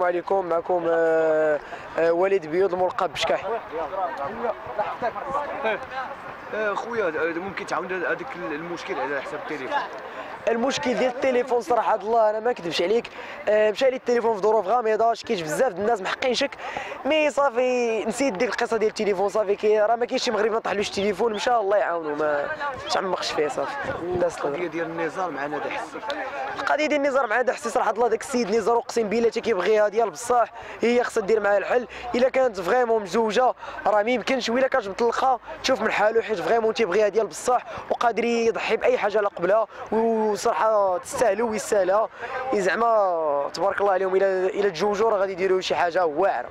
السلام عليكم معكم وليد بيوض الملقب بشكاح آه، خويا آه، ممكن تعاون هذاك المشكل على حساب التليفون. المشكل ديال التليفون صراحة الله أنا ما نكذبش عليك. آه، مشى لي التليفون في ظروف غامضة شكيت بزاف د الناس محقين شك. مي صافي نسيت ديك القصة ديال التليفون صافي كي راه ما كاينش شي مغربي ما طاحلوش التليفون مشى الله يعاونو ما تعمقش فيه صافي. القضية. ديال النزار مع نادي حسي القضية ديال النزار مع هذا حسي صراحة الله داك السيد نزار أقسم بالله حتى كيبغيها ديال بصح هي خصها دير معاه الحل. إلا كانت vraiment مزوجة راه ما يمكنش. ولا كانت مطلقة تشوف من حاله حيت vraiment تيبغيها ديال بصح وقادر يضحي بأي حاجة على قبلها وصراحة تستاهلوا ويستاهلها. زعما تبارك الله عليهم الا إلا تزوجوا راه غادي يديروا شي حاجة واعرة.